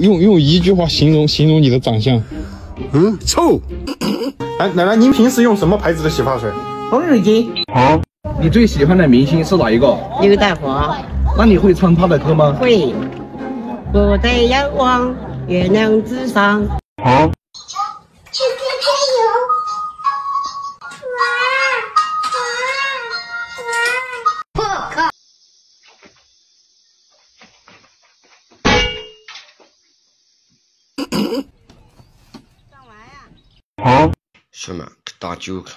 用用一句话形容形容你的长相。嗯，臭。哎，奶奶，您平时用什么牌子的洗发水？红日金。好。你最喜欢的明星是哪一个？刘德华。那你会唱他的歌吗？会。我在仰望月亮之上。好。好，行嘛，去打酒去。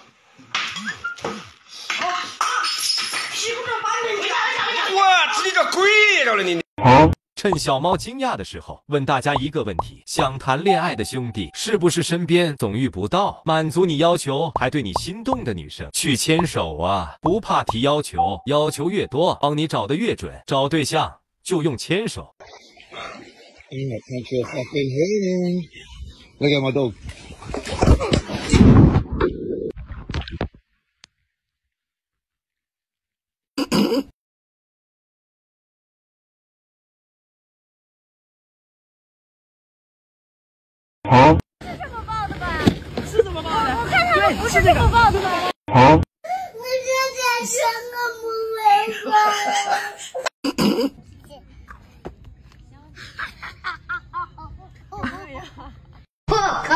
我你个鬼了你！好，趁小猫惊讶的时候，问大家一个问题：想谈恋爱的兄弟，是不是身边总遇不到满足你要求还对你心动的女生？去牵手啊，不怕提要求，要求越多，帮你找的越准。找对象就用牵手。是？不是这么报的吧？我今天穿个木棉花。哈哈哈！哈哈哈！不看。